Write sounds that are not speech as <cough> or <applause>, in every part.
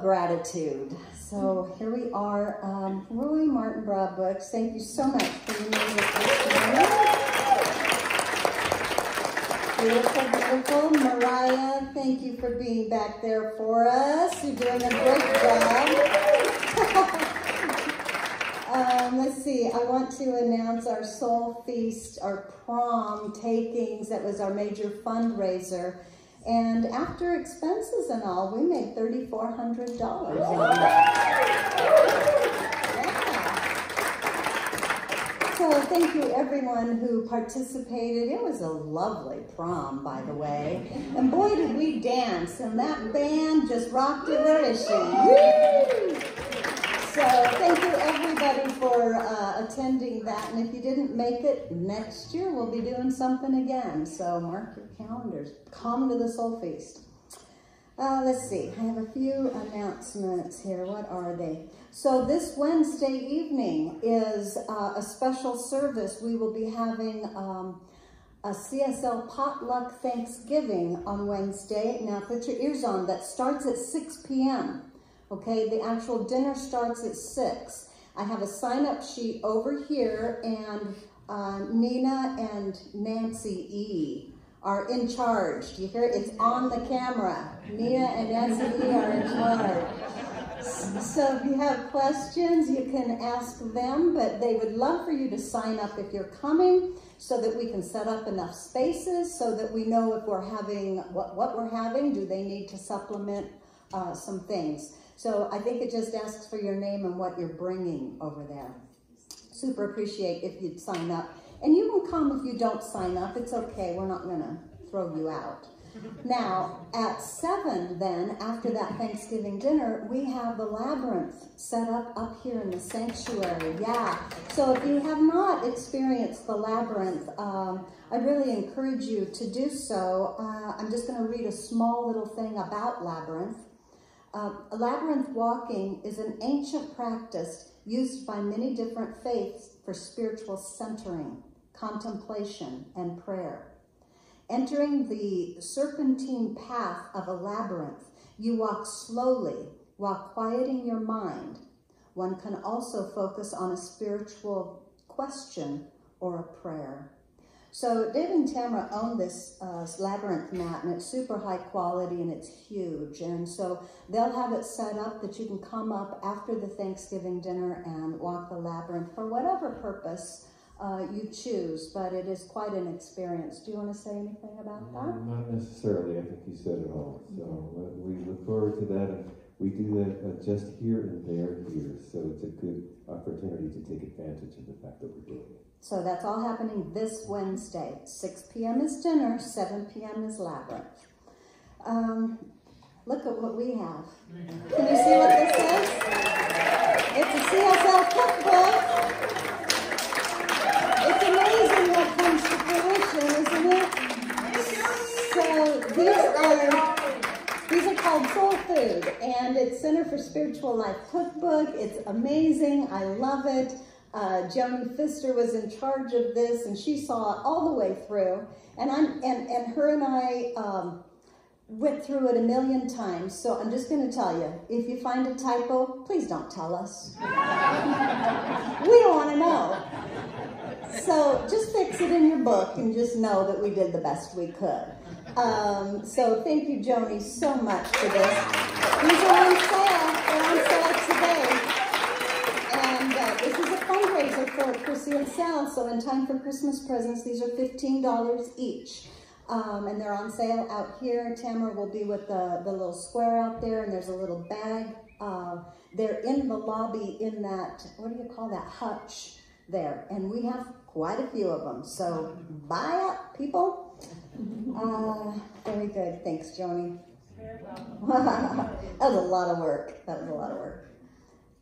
gratitude. So here we are. Um, Roy Martin Broad Books, thank you so much for being us Beautiful, beautiful. Mariah, thank you for being back there for us. You're doing a great job. <laughs> um, let's see, I want to announce our Soul Feast, our prom takings. That was our major fundraiser. And after expenses and all, we made $3,400 So thank you everyone who participated. It was a lovely prom, by the way. And boy, did we dance. And that band just rocked it. Where is she? So thank you everybody for uh, attending that. And if you didn't make it, next year we'll be doing something again. So mark your calendars. Come to the Soul Feast. Uh, let's see, I have a few announcements here. What are they? So this Wednesday evening is uh, a special service. We will be having um, a CSL potluck Thanksgiving on Wednesday. Now put your ears on. That starts at 6 p.m. Okay, the actual dinner starts at 6. I have a sign-up sheet over here, and uh, Nina and Nancy E are in charge. Do you hear it? It's on the camera. Nina and Nancy E are in charge. So if you have questions, you can ask them, but they would love for you to sign up if you're coming so that we can set up enough spaces so that we know if we're having, what, what we're having, do they need to supplement uh, some things. So I think it just asks for your name and what you're bringing over there. Super appreciate if you'd sign up. And you can come if you don't sign up. It's okay. We're not going to throw you out. Now, at 7 then, after that Thanksgiving dinner, we have the labyrinth set up up here in the sanctuary. Yeah. So if you have not experienced the labyrinth, um, I really encourage you to do so. Uh, I'm just going to read a small little thing about labyrinth. Uh, labyrinth walking is an ancient practice used by many different faiths for spiritual centering, contemplation, and prayer. Entering the serpentine path of a labyrinth, you walk slowly while quieting your mind. One can also focus on a spiritual question or a prayer. So Dave and Tamara own this uh, labyrinth mat and it's super high quality and it's huge. And so they'll have it set up that you can come up after the Thanksgiving dinner and walk the labyrinth for whatever purpose uh, you choose, but it is quite an experience. Do you want to say anything about that? Not necessarily. I think you said it all. So uh, we look forward to that. And we do that uh, just here and there here. So it's a good opportunity to take advantage of the fact that we're doing it. So that's all happening this Wednesday. 6 p.m. is dinner, 7 p.m. is labyrinth. Um, look at what we have. Can you see what this is? It's a CSL cookbook. It's amazing what comes to fruition, isn't it? So these are these are called Soul Food, and it's Center for Spiritual Life cookbook. It's amazing. I love it. Uh, Joni Pfister was in charge of this, and she saw it all the way through. And I'm and and her and I um, went through it a million times. So I'm just going to tell you: if you find a typo, please don't tell us. <laughs> we don't want to know. So just fix it in your book and just know that we did the best we could. Um, so thank you, Joni, so much for this. These are on sale. They're on sale today. And uh, this is a fundraiser for Chrissy and Sal. So in time for Christmas presents, these are $15 each. Um, and they're on sale out here. Tamara will be with the, the little square out there, and there's a little bag. Uh, they're in the lobby in that, what do you call that, hutch there. And we have quite a few of them. So buy up, people. Uh, very good. Thanks, Joni. <laughs> that was a lot of work. That was a lot of work.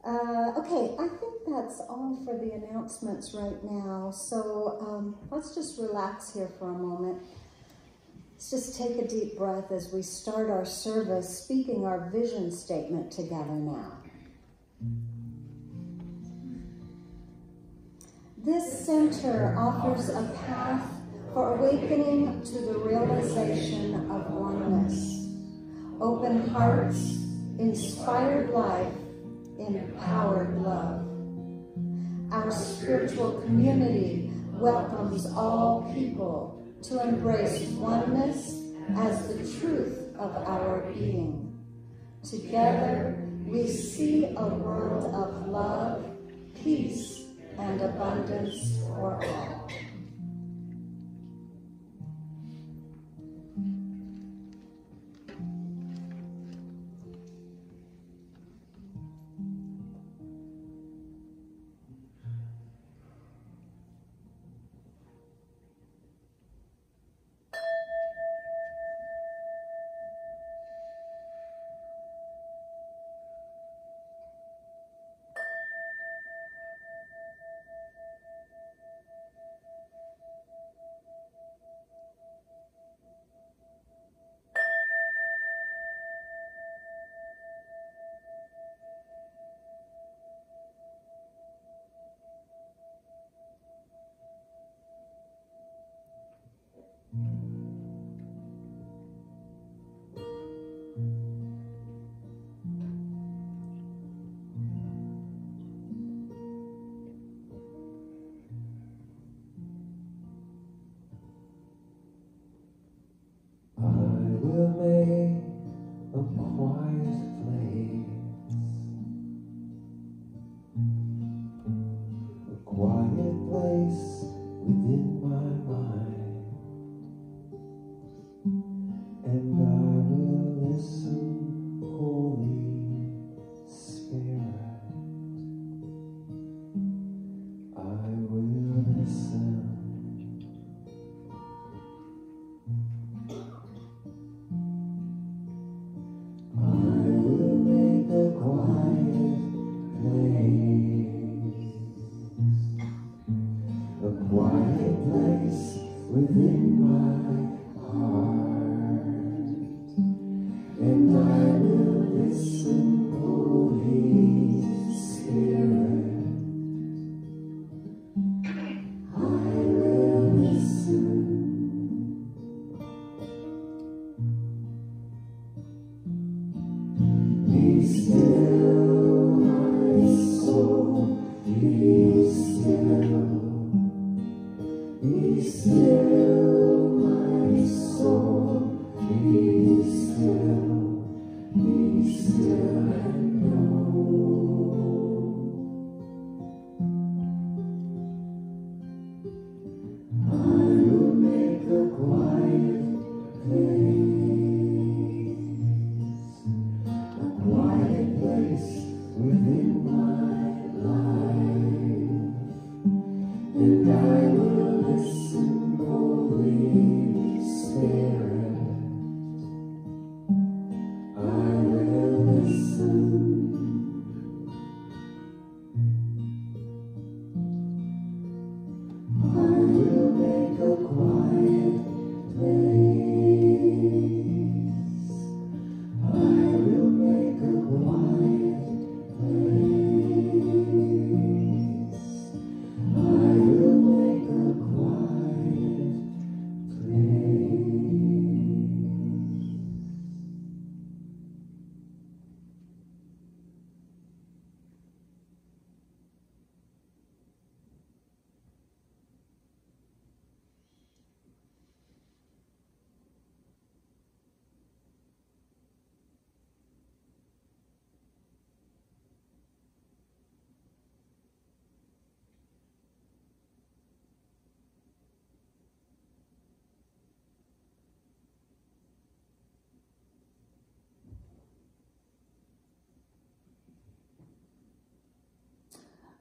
Uh, okay, I think that's all for the announcements right now. So um, let's just relax here for a moment. Let's just take a deep breath as we start our service speaking our vision statement together now. This center offers a path for awakening to the realization of oneness, open hearts, inspired life, empowered love. Our spiritual community welcomes all people to embrace oneness as the truth of our being. Together, we see a world of love, peace, and abundance for all.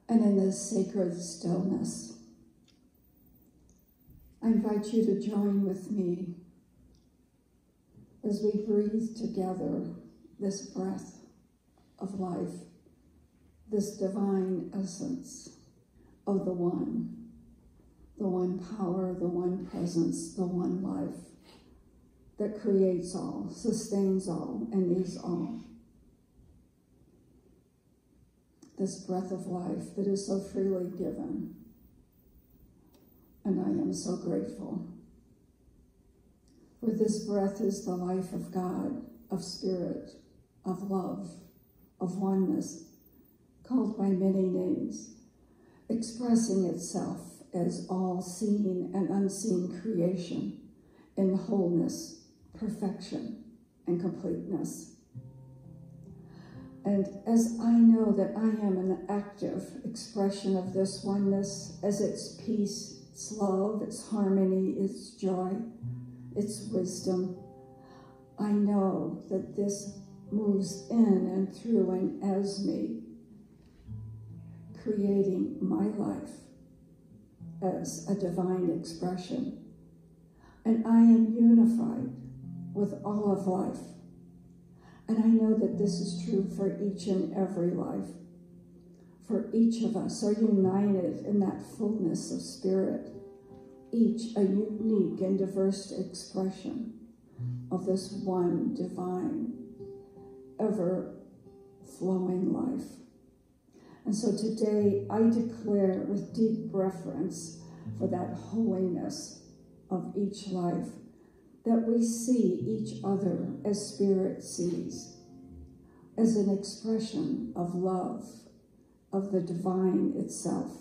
And in this sacred stillness. I invite you to join with me as we breathe together this breath of life, this divine essence of the One, the one power, the one presence, the one life that creates all, sustains all, and is all. This breath of life that is so freely given. And I am so grateful. For this breath is the life of God, of spirit, of love, of oneness, called by many names, expressing itself as all seen and unseen creation in wholeness perfection and completeness. And as I know that I am an active expression of this oneness, as its peace, its love, its harmony, its joy, its wisdom, I know that this moves in and through and as me, creating my life as a divine expression. And I am unified with all of life. And I know that this is true for each and every life. For each of us are united in that fullness of spirit, each a unique and diverse expression of this one divine, ever flowing life. And so today I declare with deep reverence for that holiness of each life that we see each other as Spirit sees, as an expression of love, of the divine itself.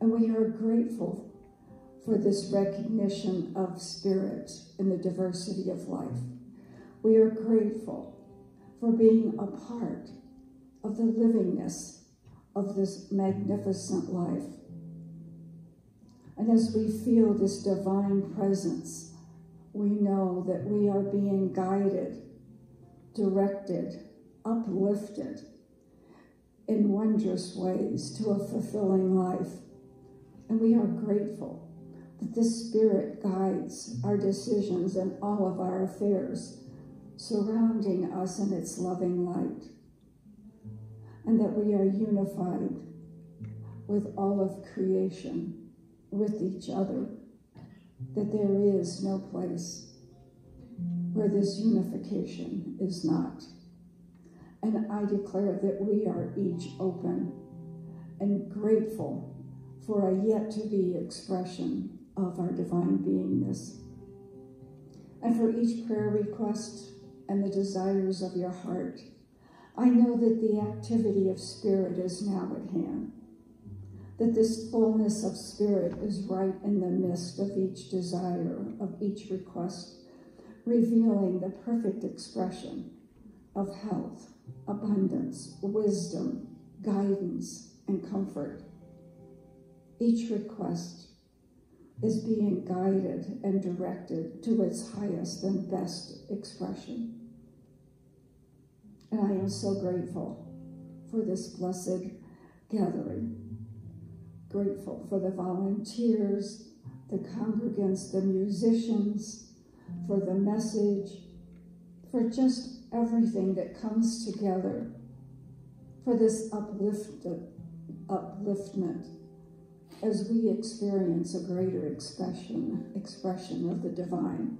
And we are grateful for this recognition of Spirit in the diversity of life. We are grateful for being a part of the livingness of this magnificent life. And as we feel this divine presence, we know that we are being guided, directed, uplifted in wondrous ways to a fulfilling life. And we are grateful that this Spirit guides our decisions and all of our affairs, surrounding us in its loving light. And that we are unified with all of creation, with each other that there is no place where this unification is not. And I declare that we are each open and grateful for a yet to be expression of our divine beingness. And for each prayer request and the desires of your heart, I know that the activity of spirit is now at hand that this fullness of spirit is right in the midst of each desire, of each request, revealing the perfect expression of health, abundance, wisdom, guidance, and comfort. Each request is being guided and directed to its highest and best expression. And I am so grateful for this blessed gathering grateful for the volunteers, the congregants, the musicians, for the message, for just everything that comes together, for this uplifted, upliftment as we experience a greater expression, expression of the divine.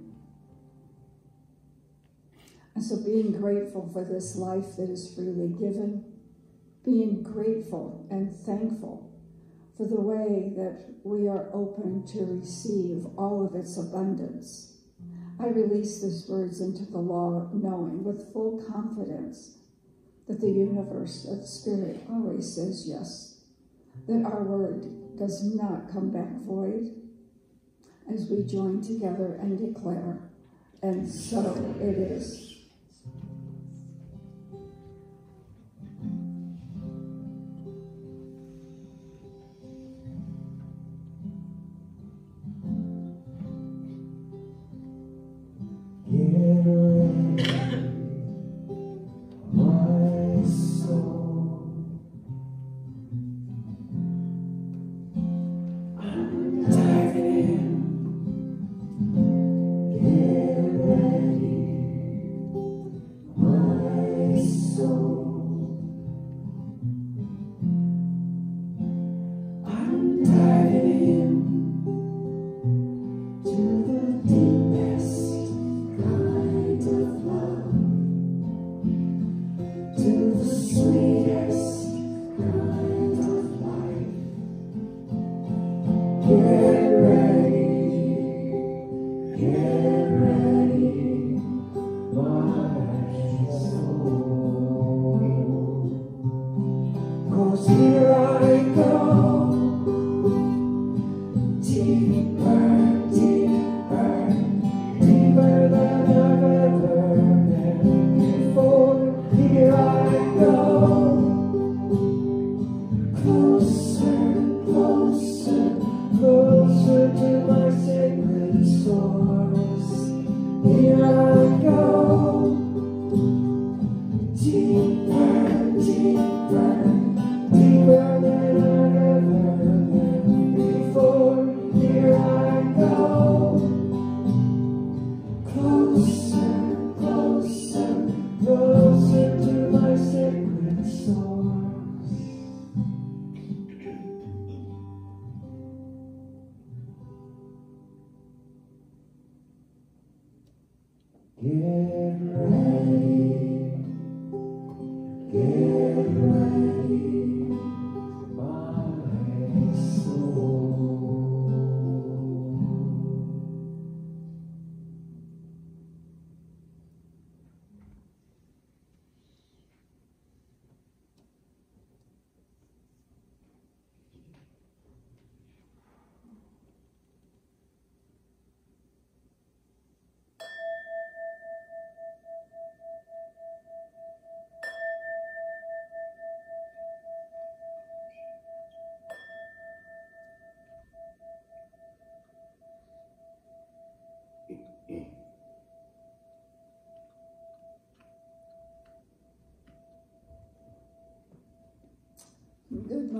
And so being grateful for this life that is freely given, being grateful and thankful for the way that we are open to receive all of its abundance. I release these words into the law, knowing with full confidence that the universe of spirit always says yes, that our word does not come back void as we join together and declare, and so it is.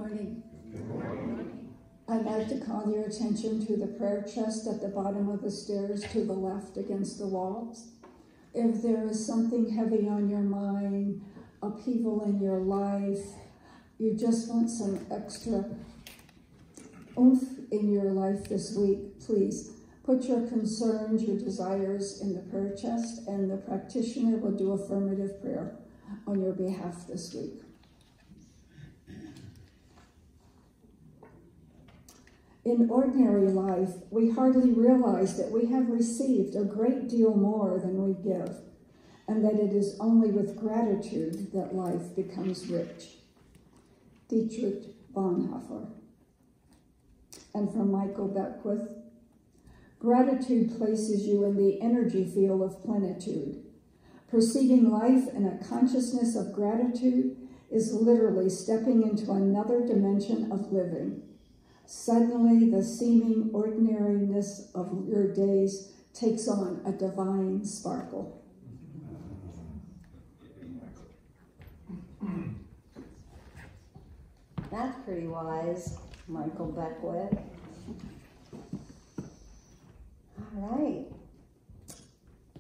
Good morning. I'd like to call your attention to the prayer chest at the bottom of the stairs to the left against the walls. If there is something heavy on your mind, upheaval in your life, you just want some extra oomph in your life this week, please put your concerns, your desires in the prayer chest, and the practitioner will do affirmative prayer on your behalf this week. In ordinary life, we hardly realize that we have received a great deal more than we give, and that it is only with gratitude that life becomes rich. Dietrich Bonhoeffer. And from Michael Beckwith Gratitude places you in the energy field of plenitude. Perceiving life in a consciousness of gratitude is literally stepping into another dimension of living. Suddenly, the seeming ordinariness of your days takes on a divine sparkle. That's pretty wise, Michael Beckwith. All right.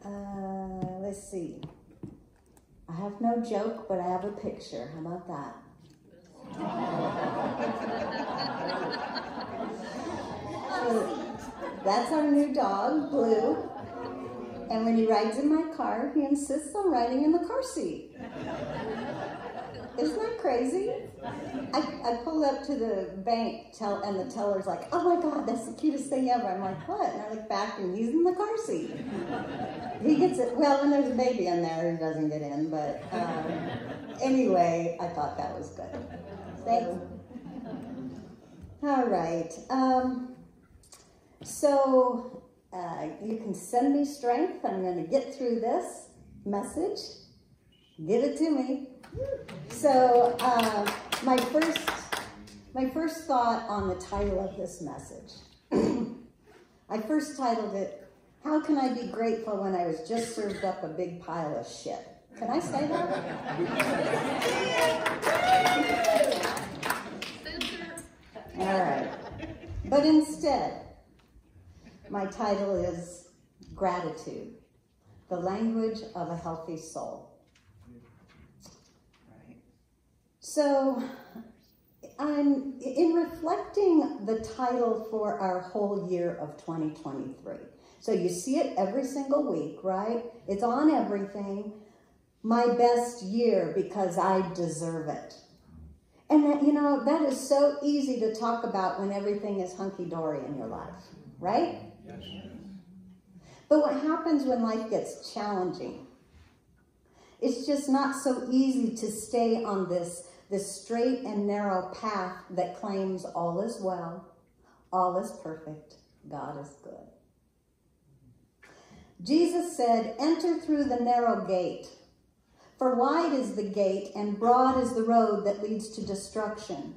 Uh, let's see. I have no joke, but I have a picture. How about that? That's our new dog, Blue. And when he rides in my car, he insists on riding in the car seat. Isn't that crazy? I, I pulled up to the bank tell, and the teller's like, oh my God, that's the cutest thing ever. I'm like, what? And I look back and he's in the car seat. He gets it, well, when there's a baby in there, he doesn't get in. But um, anyway, I thought that was good. Thanks. All right. Um, so uh, you can send me strength. I'm going to get through this message. Give it to me. So uh, my first, my first thought on the title of this message. <clears throat> I first titled it, "How Can I Be Grateful When I Was Just Served Up a Big Pile of Shit?" Can I say that? <laughs> All right. But instead, my title is Gratitude, the Language of a Healthy Soul. So, I'm in reflecting the title for our whole year of 2023. So you see it every single week, right? It's on everything. My best year because I deserve it. And that, you know, that is so easy to talk about when everything is hunky-dory in your life, right? But what happens when life gets challenging? It's just not so easy to stay on this the straight and narrow path that claims all is well, all is perfect, God is good. Jesus said, Enter through the narrow gate, for wide is the gate and broad is the road that leads to destruction,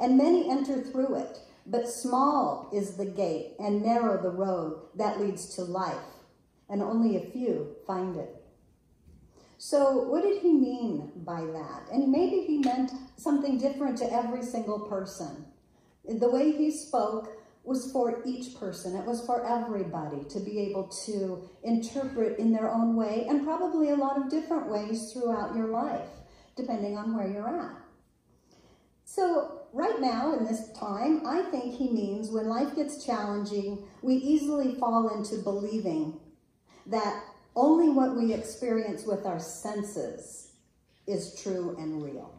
and many enter through it. But small is the gate and narrow the road that leads to life, and only a few find it. So what did he mean by that? And maybe he meant something different to every single person. The way he spoke was for each person. It was for everybody to be able to interpret in their own way and probably a lot of different ways throughout your life, depending on where you're at. So right now in this time, I think he means when life gets challenging, we easily fall into believing that Only what we experience with our senses is true and real.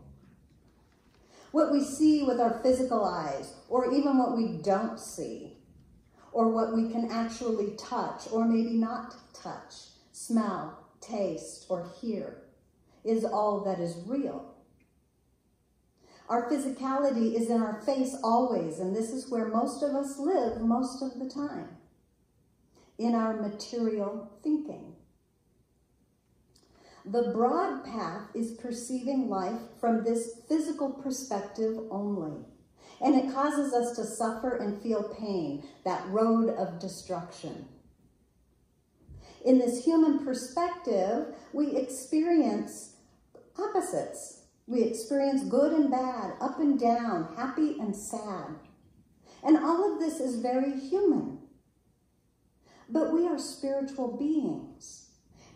What we see with our physical eyes, or even what we don't see, or what we can actually touch, or maybe not touch, smell, taste, or hear, is all that is real. Our physicality is in our face always, and this is where most of us live most of the time in our material thinking. The broad path is perceiving life from this physical perspective only. And it causes us to suffer and feel pain, that road of destruction. In this human perspective, we experience opposites. We experience good and bad, up and down, happy and sad. And all of this is very human. But we are spiritual beings.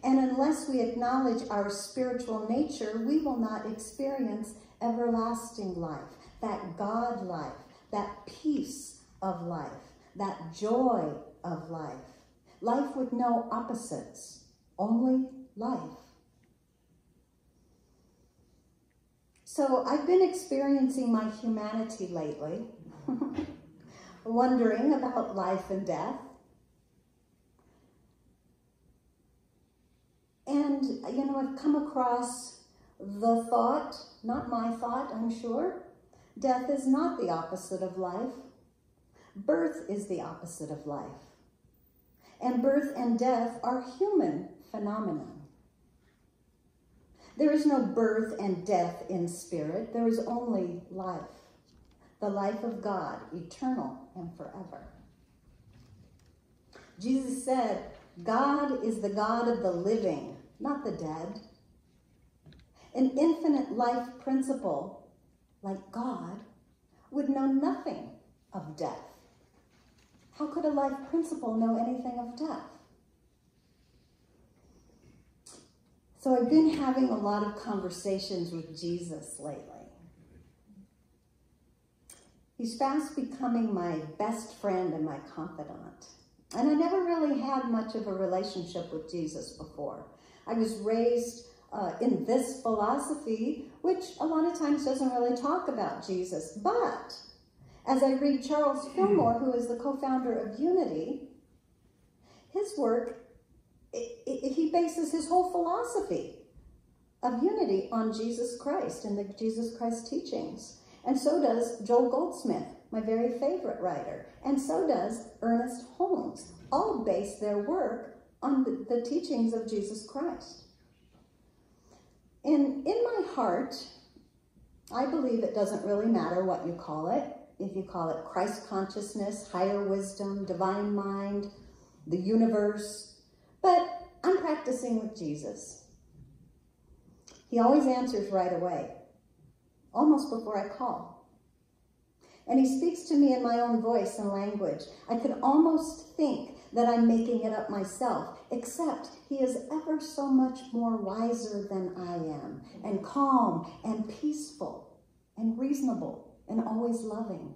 And unless we acknowledge our spiritual nature, we will not experience everlasting life, that God life, that peace of life, that joy of life. Life with no opposites, only life. So I've been experiencing my humanity lately, <laughs> wondering about life and death. And, you know, I've come across the thought, not my thought, I'm sure, death is not the opposite of life. Birth is the opposite of life. And birth and death are human phenomena. There is no birth and death in spirit. There is only life, the life of God, eternal and forever. Jesus said, God is the God of the living, not the dead. An infinite life principle, like God, would know nothing of death. How could a life principle know anything of death? So I've been having a lot of conversations with Jesus lately. He's fast becoming my best friend and my confidant. And I never really had much of a relationship with Jesus before. I was raised uh, in this philosophy, which a lot of times doesn't really talk about Jesus, but as I read Charles Fillmore, who is the co-founder of Unity, his work, it, it, he bases his whole philosophy of unity on Jesus Christ and the Jesus Christ teachings. And so does Joel Goldsmith, my very favorite writer. And so does Ernest Holmes. All base their work on the, the teachings of Jesus Christ. And in my heart, I believe it doesn't really matter what you call it if you call it Christ consciousness, higher wisdom, divine mind, the universe. But I'm practicing with Jesus. He always answers right away, almost before I call. And he speaks to me in my own voice and language. I could almost think that I'm making it up myself, except he is ever so much more wiser than I am, and calm and peaceful and reasonable and always loving.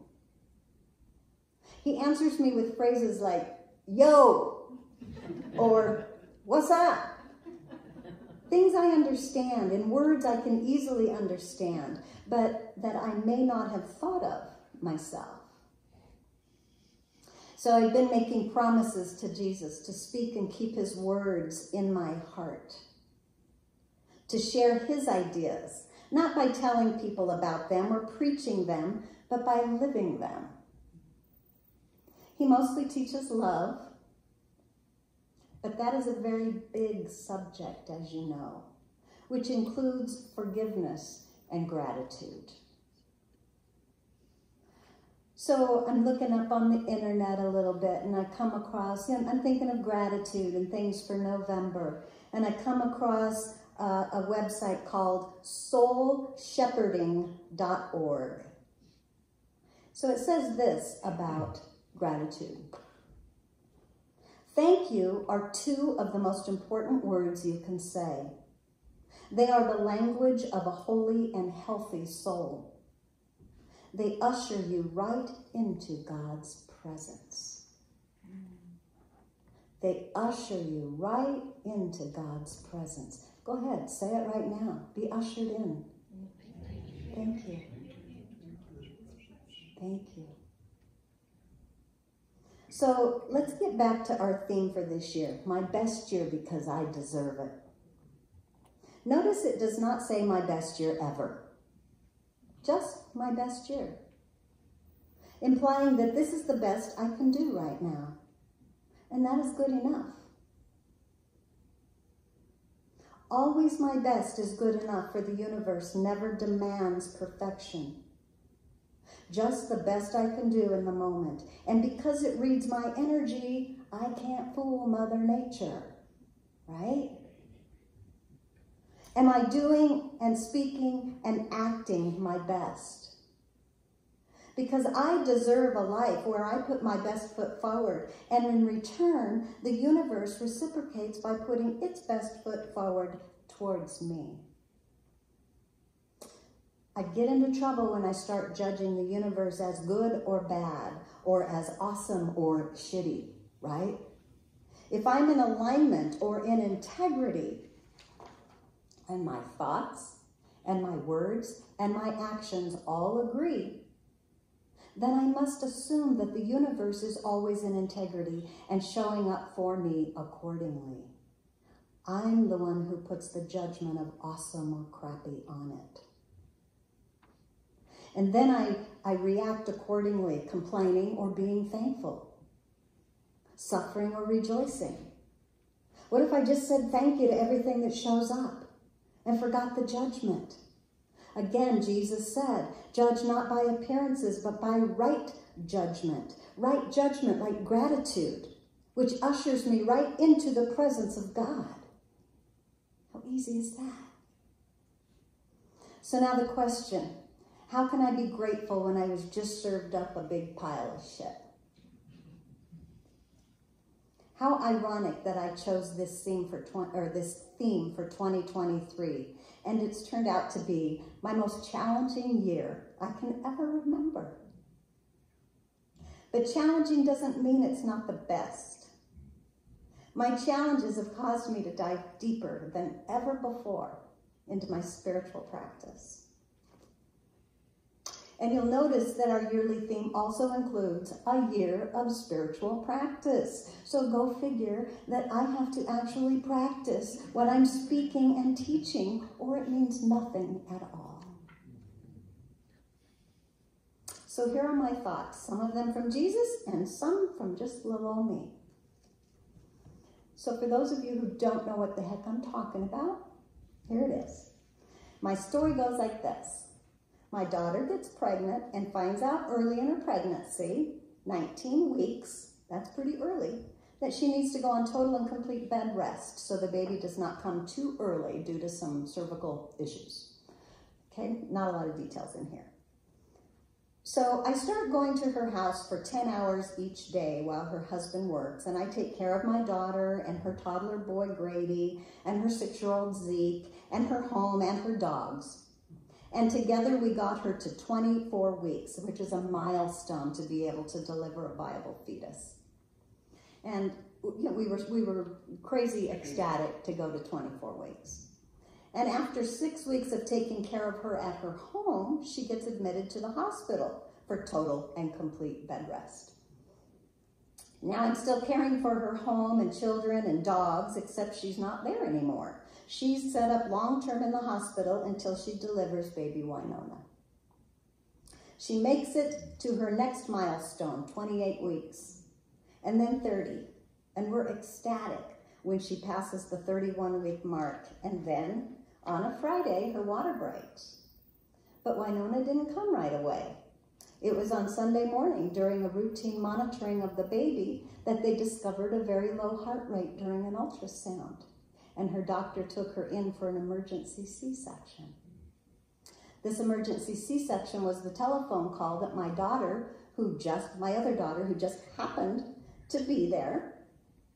He answers me with phrases like, yo, or what's up? Things I understand, in words I can easily understand, but that I may not have thought of myself. So I've been making promises to Jesus to speak and keep his words in my heart, to share his ideas not by telling people about them or preaching them, but by living them. He mostly teaches love, but that is a very big subject, as you know, which includes forgiveness and gratitude. So I'm looking up on the internet a little bit and I come across, you know, I'm thinking of gratitude and things for November. And I come across uh, a website called soulshepherding.org. So it says this about gratitude. Thank you are two of the most important words you can say. They are the language of a holy and healthy soul. They usher you right into God's presence. They usher you right into God's presence. Go ahead, say it right now. Be ushered in. Thank you. Thank you. So let's get back to our theme for this year my best year because I deserve it. Notice it does not say my best year ever, just my best year, implying that this is the best I can do right now, and that is good enough. Always my best is good enough, for the universe never demands perfection. Just the best I can do in the moment. And because it reads my energy, I can't fool Mother Nature, right? Am I doing and speaking and acting my best? Because I deserve a life where I put my best foot forward, and in return, the universe reciprocates by putting its best foot forward towards me. I get into trouble when I start judging the universe as good or bad, or as awesome or shitty, right? If I'm in alignment or in integrity, and my thoughts and my words and my actions all agree, then I must assume that the universe is always in integrity and showing up for me accordingly. I'm the one who puts the judgment of awesome or crappy on it. And then I, I react accordingly, complaining or being thankful, suffering or rejoicing. What if I just said thank you to everything that shows up and forgot the judgment? Again, Jesus said, judge not by appearances, but by right judgment. Right judgment, like gratitude, which ushers me right into the presence of God. How easy is that? So now the question how can I be grateful when I was just served up a big pile of shit? How ironic that I chose this theme for 20, or this theme for 2023, and it's turned out to be my most challenging year I can ever remember. But challenging doesn't mean it's not the best. My challenges have caused me to dive deeper than ever before into my spiritual practice. And you'll notice that our yearly theme also includes a year of spiritual practice. So go figure that I have to actually practice what I'm speaking and teaching, or it means nothing at all. So here are my thoughts, some of them from Jesus and some from just little old me. So for those of you who don't know what the heck I'm talking about, here it is. My story goes like this. My daughter gets pregnant and finds out early in her pregnancy, 19 weeks, that's pretty early, that she needs to go on total and complete bed rest so the baby does not come too early due to some cervical issues. Okay, not a lot of details in here. So I start going to her house for 10 hours each day while her husband works, and I take care of my daughter and her toddler boy Grady and her six-year-old Zeke and her home and her dogs. And together we got her to 24 weeks, which is a milestone to be able to deliver a viable fetus. And you know, we were we were crazy ecstatic to go to 24 weeks. And after six weeks of taking care of her at her home, she gets admitted to the hospital for total and complete bed rest. Now I'm still caring for her home and children and dogs, except she's not there anymore. She's set up long-term in the hospital until she delivers baby Winona. She makes it to her next milestone, 28 weeks, and then 30. And we're ecstatic when she passes the 31-week mark. And then, on a Friday, her water breaks. But Winona didn't come right away. It was on Sunday morning during a routine monitoring of the baby that they discovered a very low heart rate during an ultrasound and her doctor took her in for an emergency C-section. This emergency C-section was the telephone call that my daughter, who just, my other daughter, who just happened to be there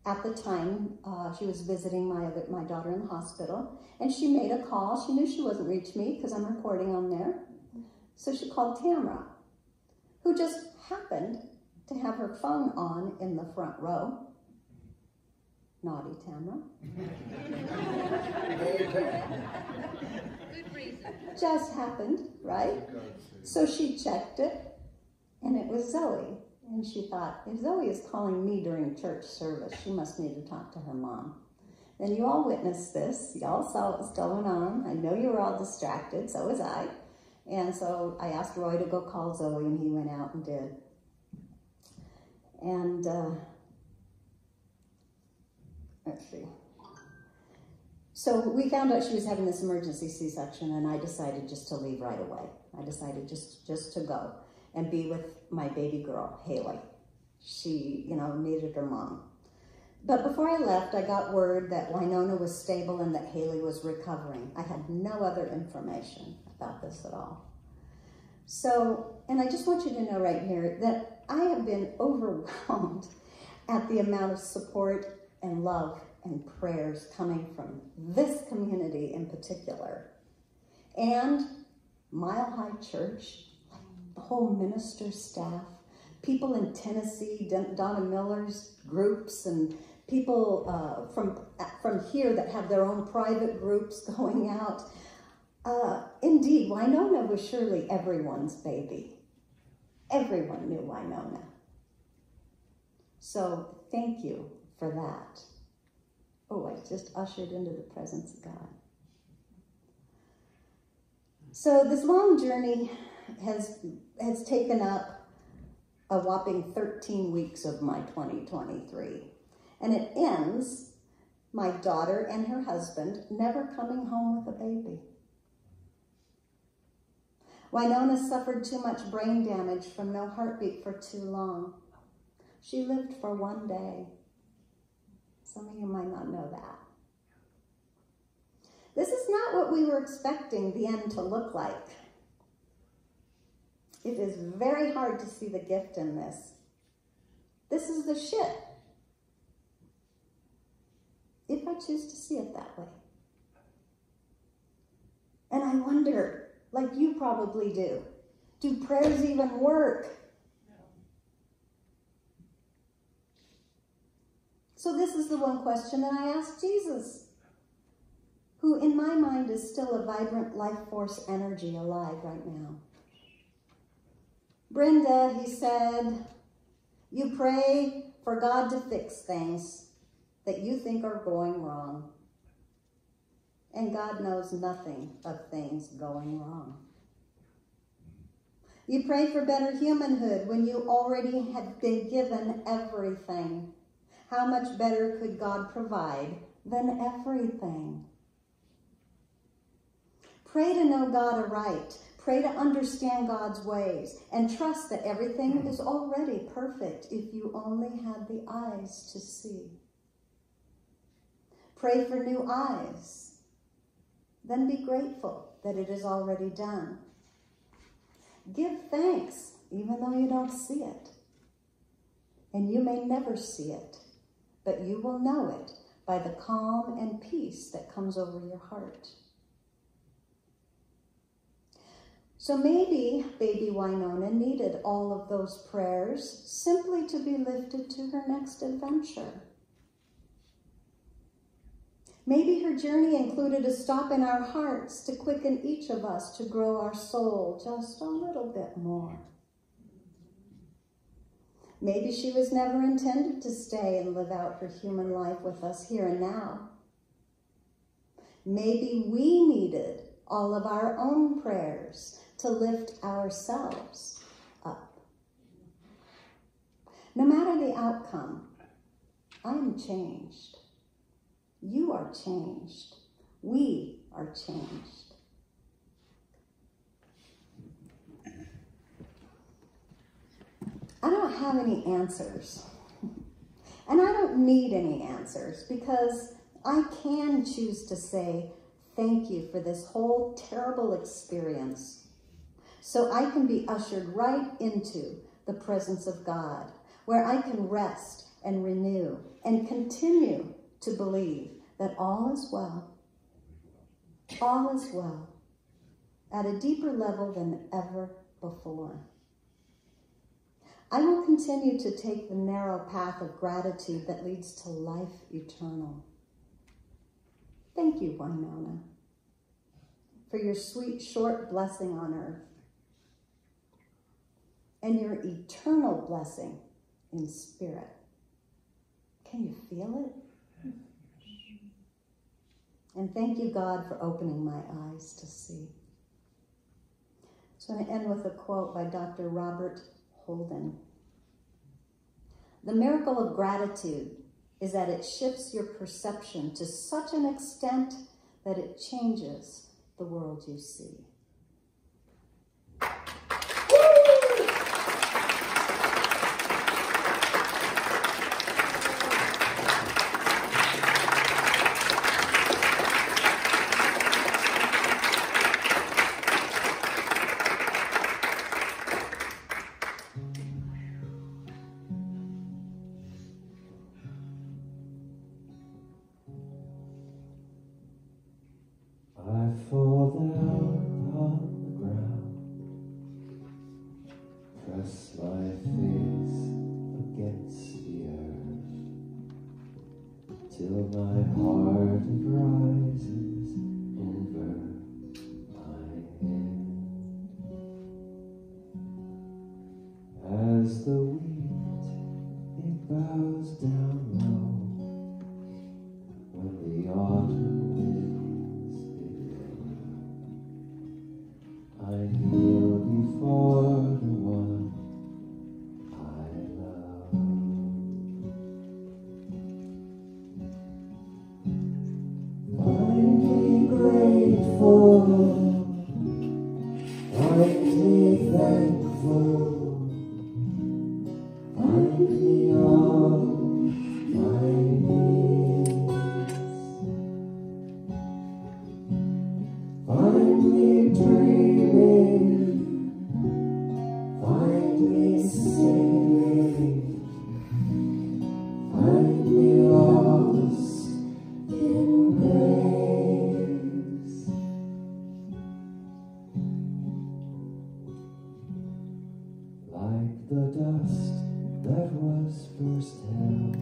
at the time uh, she was visiting my, my daughter in the hospital, and she made a call. She knew she wasn't reach me because I'm recording on there. So she called Tamra, who just happened to have her phone on in the front row. Naughty Tamara. Good reason. Just happened, right? So she checked it, and it was Zoe. And she thought, if Zoe is calling me during church service, she must need to talk to her mom. Then you all witnessed this. Y'all saw what was going on. I know you were all distracted, so was I. And so I asked Roy to go call Zoe, and he went out and did. And uh, let's see. So we found out she was having this emergency C-section, and I decided just to leave right away. I decided just just to go and be with my baby girl, Haley. She, you know, needed her mom. But before I left, I got word that Winona was stable and that Haley was recovering. I had no other information about this at all. So, and I just want you to know right here that I have been <laughs> overwhelmed at the amount of support and love and prayers coming from this community in particular. And Mile High Church, the whole minister staff, people in Tennessee, Donna Miller's groups, and people uh, from, from here that have their own private groups <laughs> going out. Uh, indeed, Winona was surely everyone's baby. Everyone knew Winona. So thank you for that. Oh, I just ushered into the presence of God. So this long journey has has taken up a whopping 13 weeks of my 2023. And it ends my daughter and her husband never coming home with a baby. Winona suffered too much brain damage from no heartbeat for too long. She lived for one day. Some of you might not know that. This is not what we were expecting the end to look like. It is very hard to see the gift in this. This is the shit. If I choose to see it that way. And I wonder, like you probably do, do prayers even work? So, this is the one question that I asked Jesus, who in my mind is still a vibrant life force energy alive right now. Brenda, he said, you pray for God to fix things that you think are going wrong. And God knows nothing of things going wrong. You pray for better humanhood when you already have been given everything. How much better could God provide than everything? Pray to know God aright Pray to understand God's ways and trust that everything is already perfect if you only had the eyes to see. Pray for new eyes. Then be grateful that it is already done. Give thanks even though you don't see it. And you may never see it, but you will know it by the calm and peace that comes over your heart. So maybe baby Winona needed all of those prayers simply to be lifted to her next adventure. Maybe her journey included a stop in our hearts to quicken each of us to grow our soul just a little bit more. Maybe she was never intended to stay and live out her human life with us here and now. Maybe we needed all of our own prayers to lift ourselves up. No matter the outcome, I'm changed. You are changed. We are changed. I don't have any answers. And I don't need any answers because I can choose to say, thank you for this whole terrible experience so I can be ushered right into the presence of God, where I can rest and renew and continue to believe that all is well. All is well at a deeper level than ever before. I will continue to take the narrow path of gratitude that leads to life eternal. Thank you, Winona, for your sweet, short blessing on earth and your eternal blessing in spirit. Can you feel it? And thank you, God, for opening my eyes to see. So I'm going to end with a quote by Dr. Robert Holden. The miracle of gratitude is that it shifts your perception to such an extent that it changes the world you see. the dust that was first held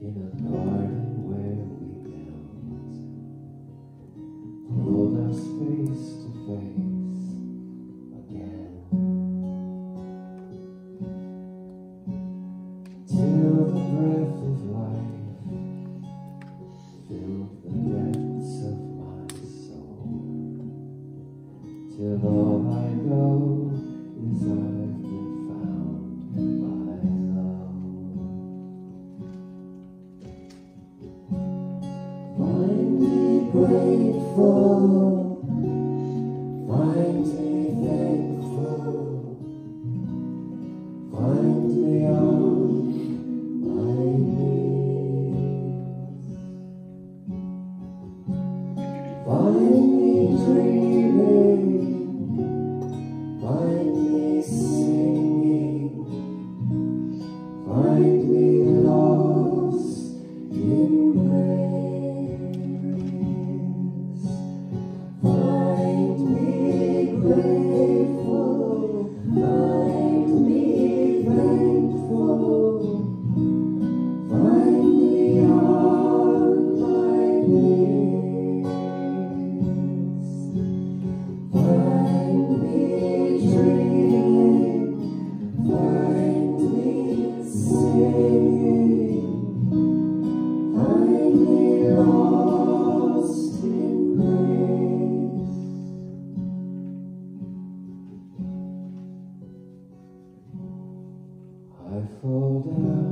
in a. grateful.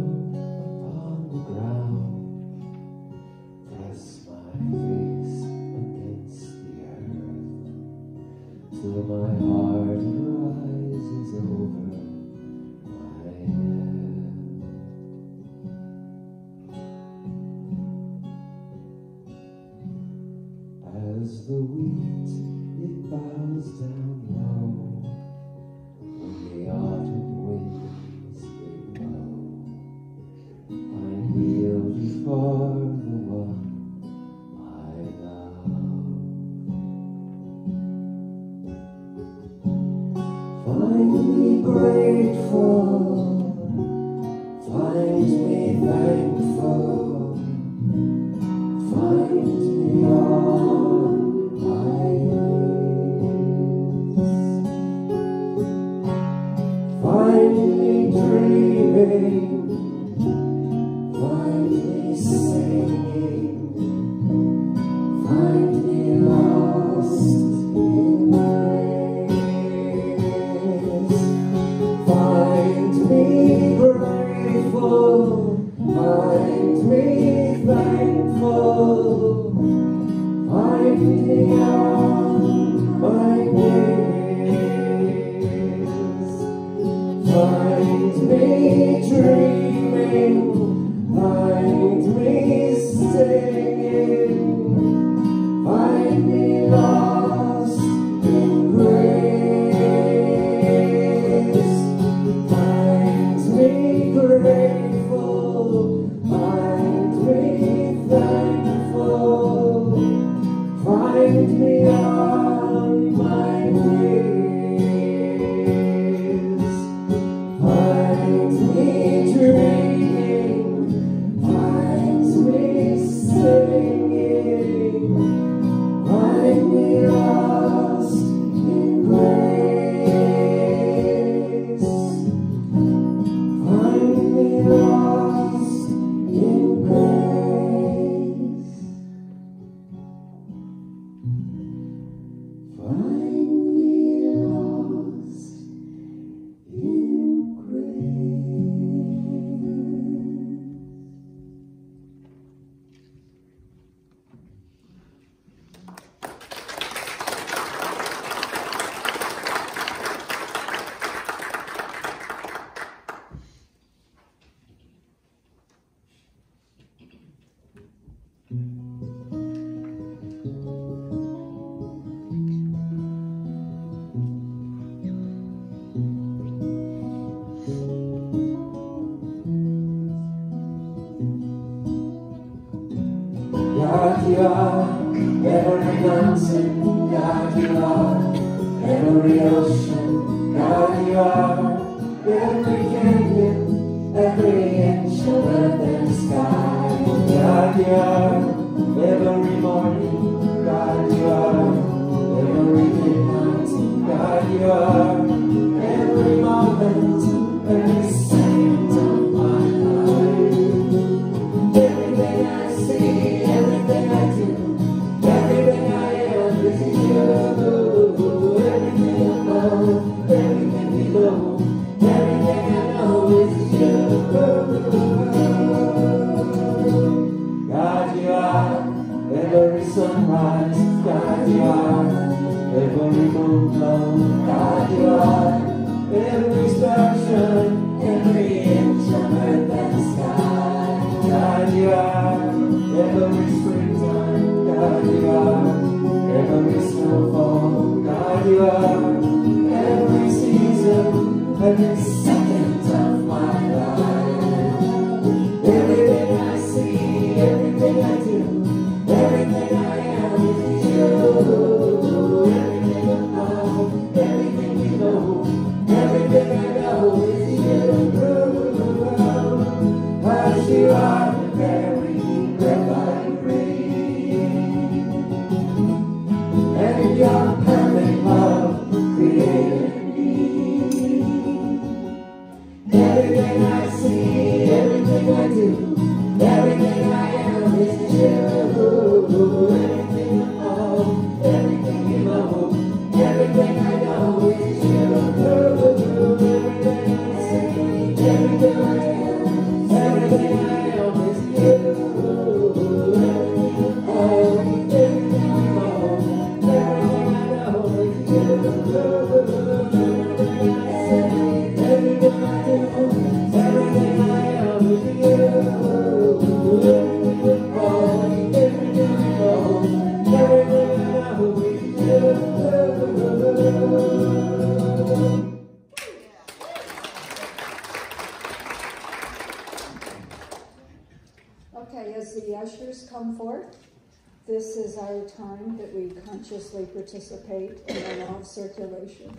Participate in the law of circulation.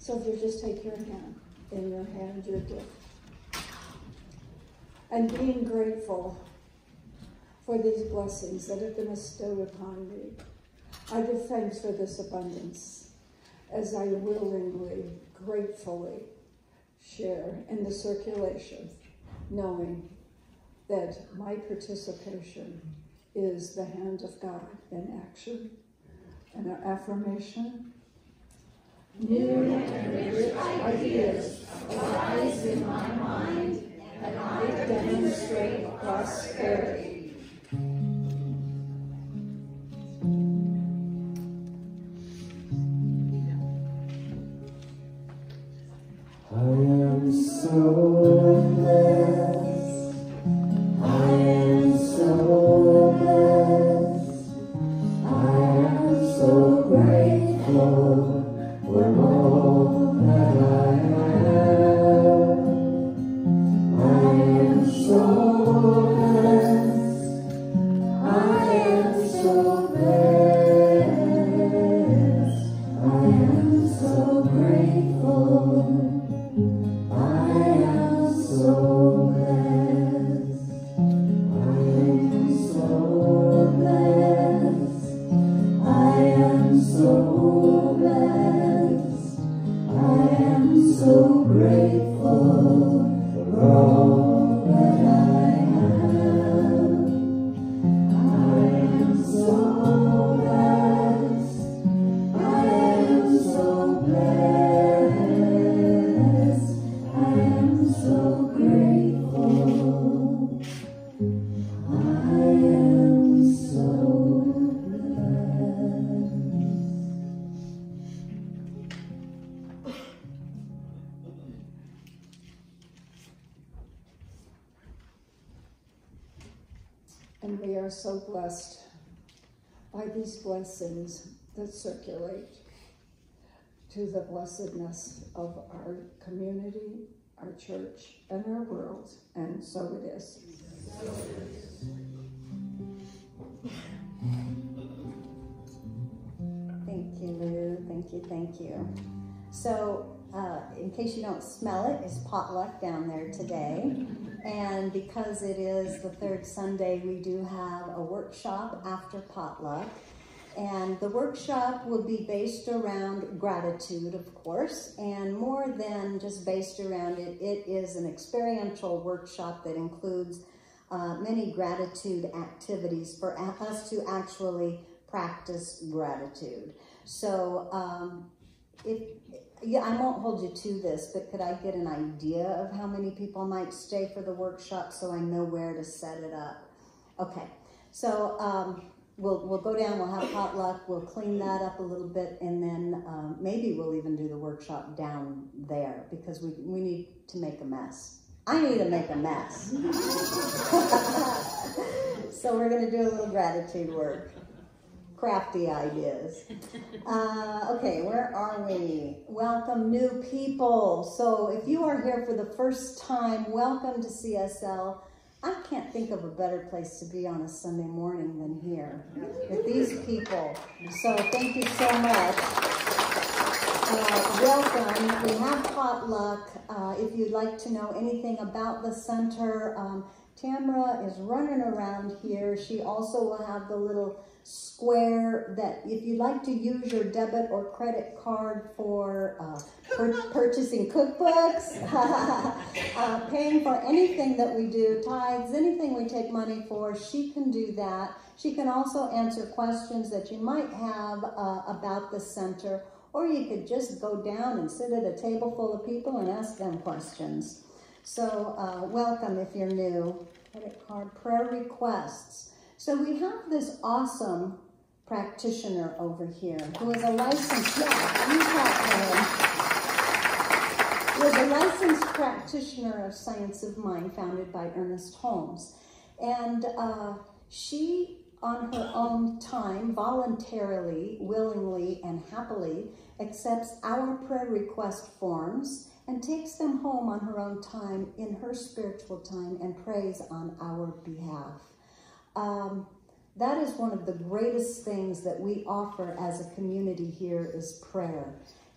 So if you just take your hand, in your hand your gift. And being grateful for these blessings that have been bestowed upon me, I give thanks for this abundance as I willingly, gratefully share in the circulation, knowing that my participation is the hand of God in action. And our affirmation New and rich ideas arise in my mind, and I demonstrate prosperity. Blessings that circulate to the blessedness of our community, our church, and our world. And so it is. Thank you, Lou. Thank you, thank you. So, uh, in case you don't smell it, it's potluck down there today. And because it is the third Sunday, we do have a workshop after potluck. And the workshop will be based around gratitude, of course, and more than just based around it, it is an experiential workshop that includes uh, many gratitude activities for us to actually practice gratitude. So, um, if yeah, I won't hold you to this, but could I get an idea of how many people might stay for the workshop so I know where to set it up? Okay, so um, we'll we'll go down. We'll have potluck. We'll clean that up a little bit, and then um, maybe we'll even do the workshop down there because we we need to make a mess. I need to make a mess. <laughs> so we're going to do a little gratitude work crafty ideas. Uh, okay, where are we? Welcome, new people. So, if you are here for the first time, welcome to CSL. I can't think of a better place to be on a Sunday morning than here with these people. So, thank you so much. Uh, welcome. We have potluck. Uh, if you'd like to know anything about the center, um, Tamara is running around here. She also will have the little square that if you'd like to use your debit or credit card for uh, pur- <laughs> purchasing cookbooks, <laughs> uh, paying for anything that we do, tithes, anything we take money for, she can do that. She can also answer questions that you might have uh, about the center, or you could just go down and sit at a table full of people and ask them questions. So, uh, welcome if you're new. Credit card prayer requests. So, we have this awesome practitioner over here who is a licensed, yeah, is a licensed practitioner of science of mind founded by Ernest Holmes. And uh, she, on her own time, voluntarily, willingly, and happily accepts our prayer request forms and takes them home on her own time in her spiritual time and prays on our behalf. Um, that is one of the greatest things that we offer as a community here is prayer.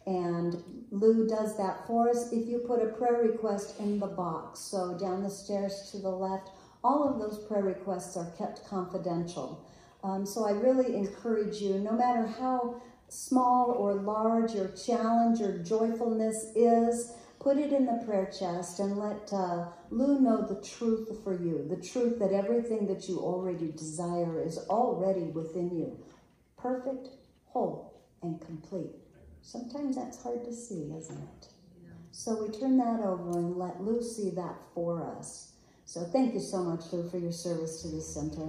And Lou does that for us. If you put a prayer request in the box, so down the stairs to the left, all of those prayer requests are kept confidential. Um, so I really encourage you, no matter how small or large your challenge or joyfulness is, put it in the prayer chest and let uh, Lou know the truth for you the truth that everything that you already desire is already within you perfect, whole, and complete. Sometimes that's hard to see, isn't it? So we turn that over and let Lou see that for us. So thank you so much, Lou, for your service to the center.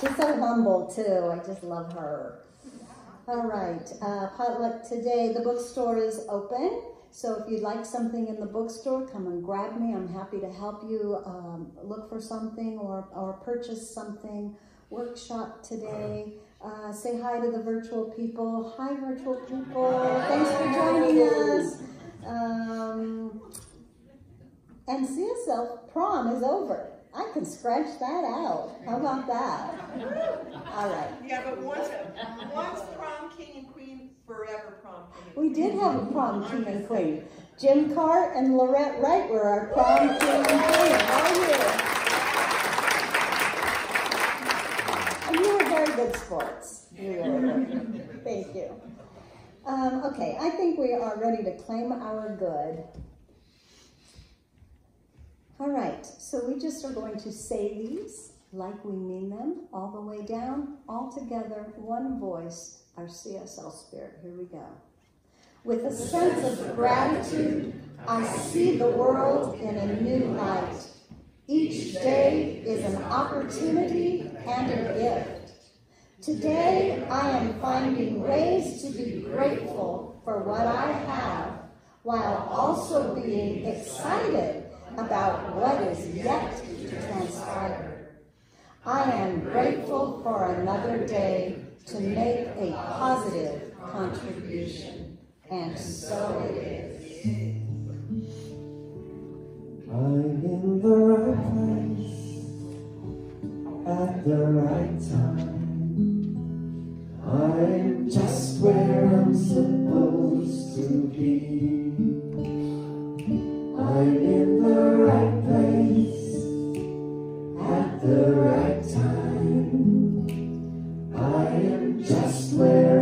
She's so humble, too. I just love her. All right, uh, potluck today. The bookstore is open. So if you'd like something in the bookstore, come and grab me. I'm happy to help you um, look for something or, or purchase something. Workshop today. Uh, say hi to the virtual people. Hi, virtual people. Thanks for joining us. Um, and CSL prom is over. I can scratch that out. How about that? All right. Yeah, but once, once prom king and queen, forever prom king. We did have a prom king and queen. Jim Carr and Lorette Wright were our prom king and queen all year. And you were very good sports. You were. Thank you. Um, okay, I think we are ready to claim our good. All right, so we just are going to say these like we mean them, all the way down, all together, one voice, our CSL spirit. Here we go. With a sense of gratitude, I see the world in a new light. Each day is an opportunity and a gift. Today, I am finding ways to be grateful for what I have while also being excited about what is yet to transpire. I am grateful for another day to make a positive contribution. And so it is. I'm in the right place at the right time. I'm just where I'm supposed to be. I'm in the right place at the right time. I am just where